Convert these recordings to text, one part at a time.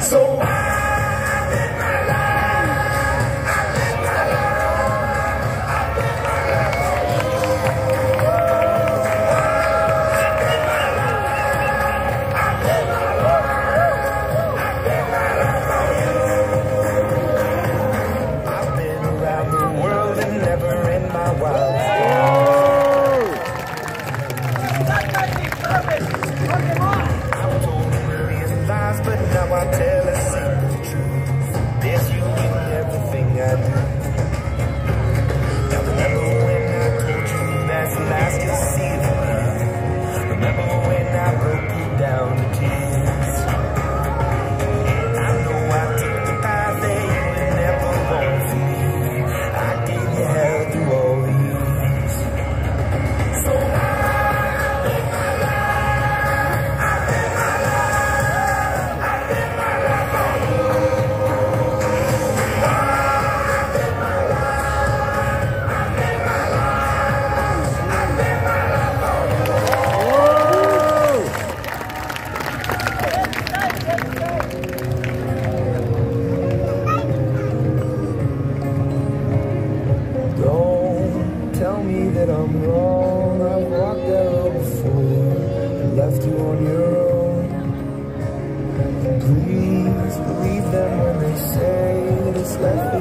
So but now I tell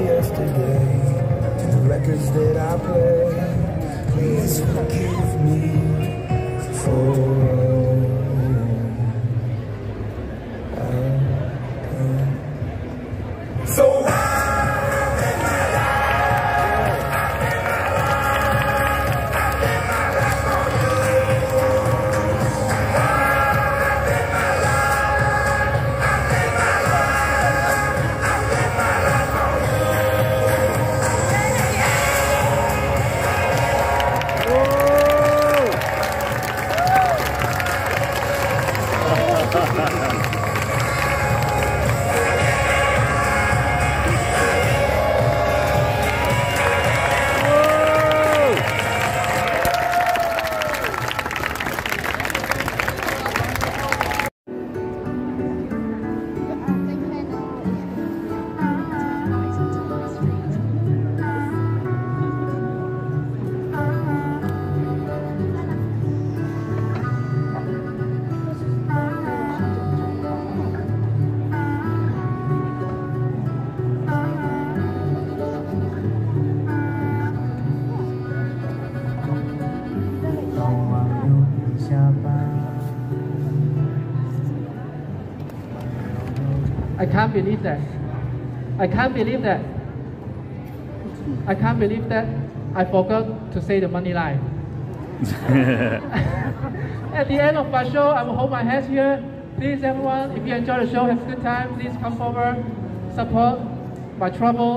yesterday. And the records that I play, please forgive me for. Believe that. I can't believe that. I can't believe that I forgot to say the money line. At the end of my show, I will hold my hands here. Please, everyone, if you enjoy the show, have a good time, please come forward, support my trouble.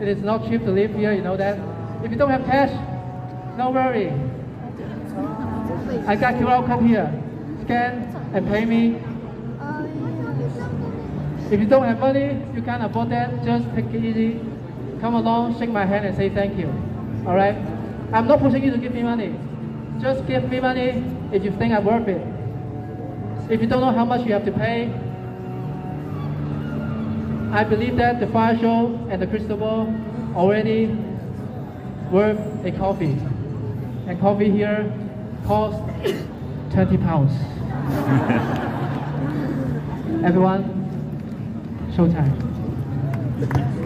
It is not cheap to live here, you know that. If you don't have cash, no worry. I got QR code here. Scan and pay me. If you don't have money, you can't afford that, just take it easy. Come along, shake my hand and say thank you. Alright? I'm not pushing you to give me money. Just give me money if you think I'm worth it. If you don't know how much you have to pay, I believe that the fire show and the crystal ball already worth a coffee. And coffee here costs 20 pounds. Everyone, 收起来。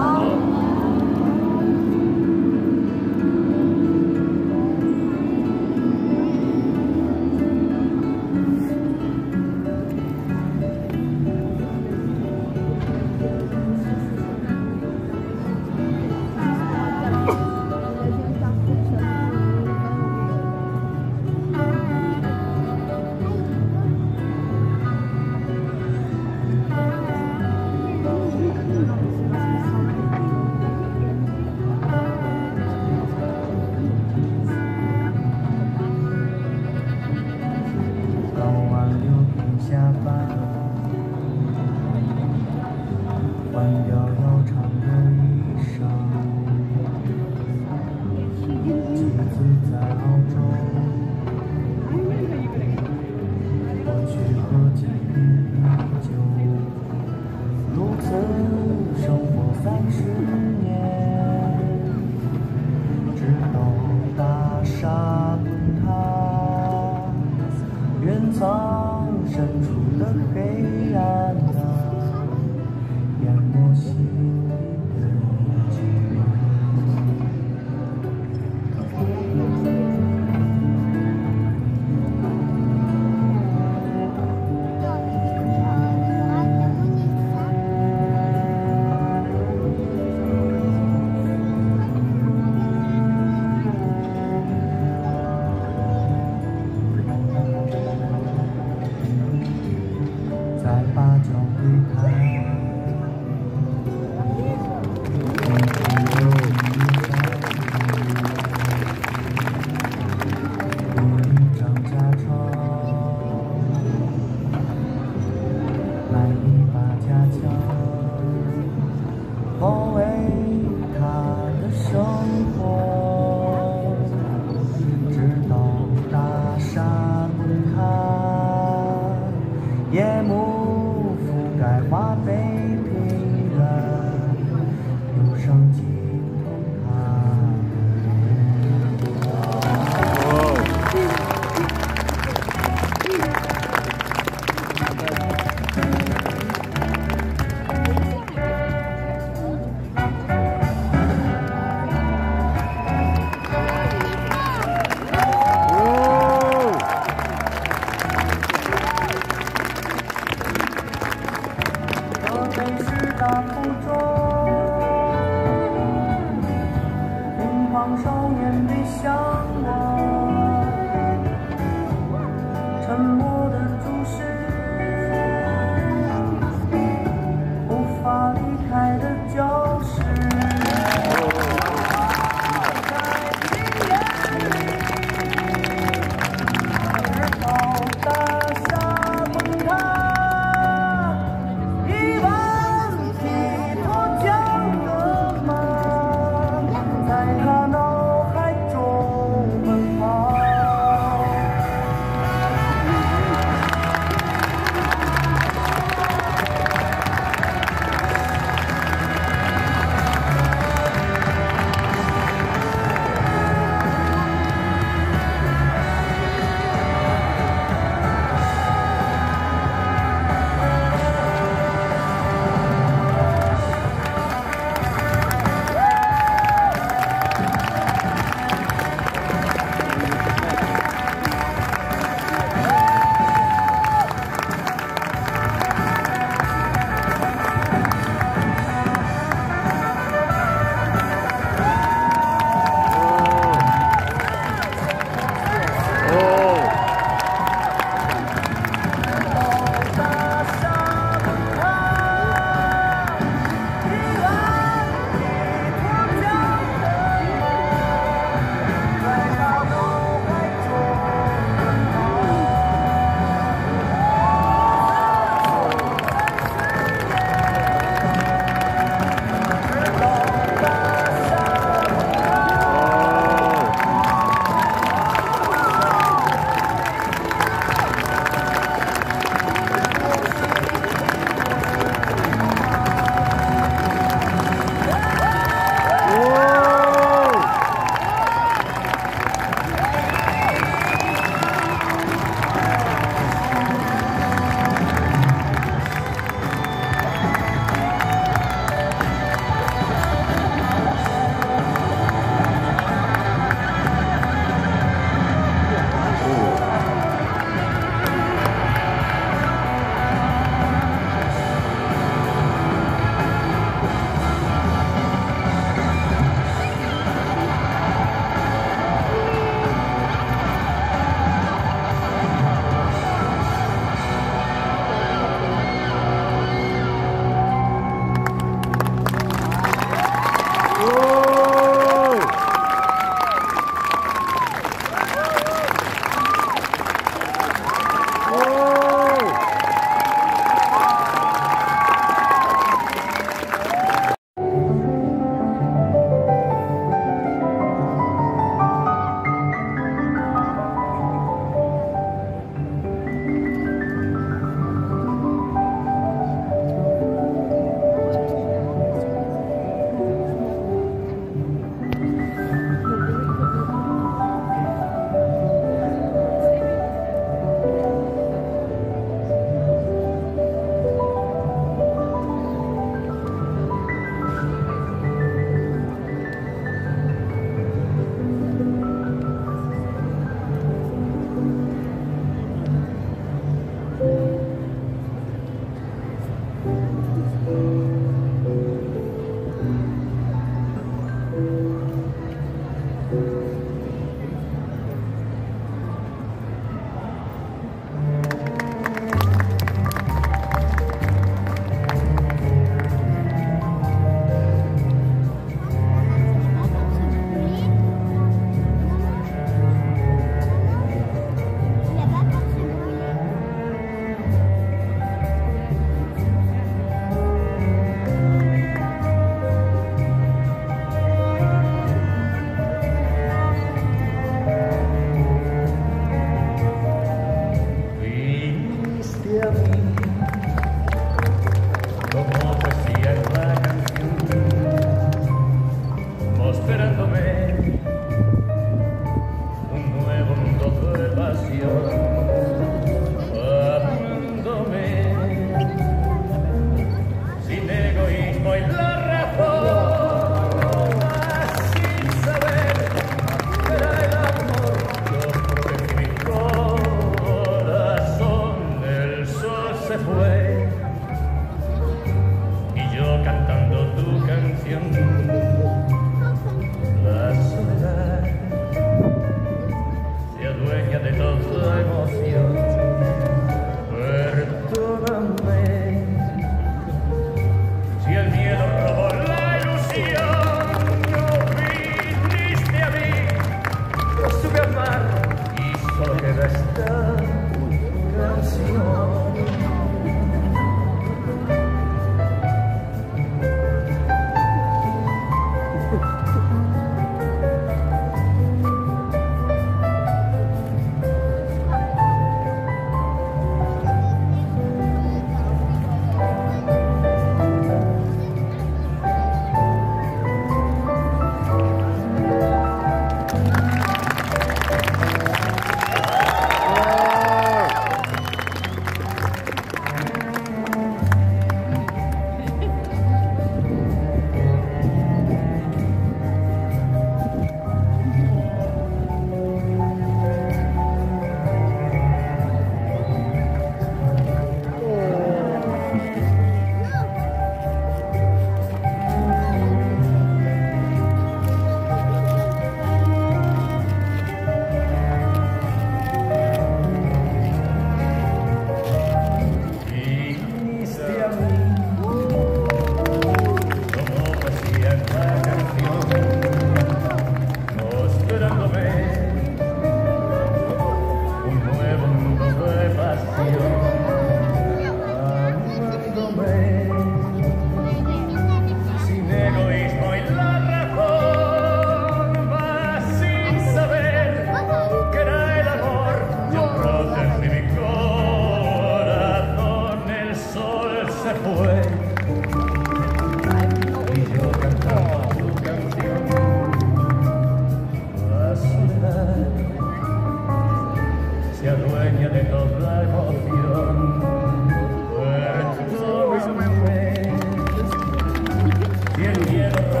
Dinheiro, dinheiro.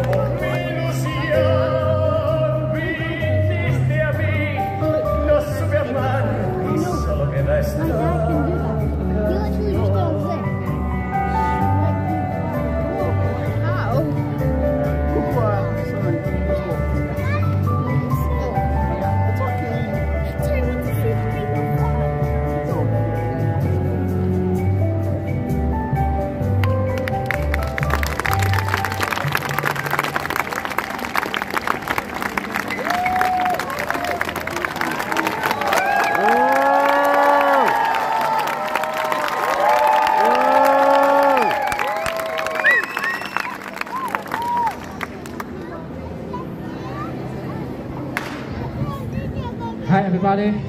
Everybody.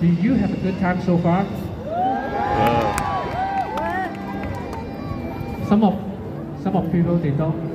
Do you have a good time so far? Some of some of people they don't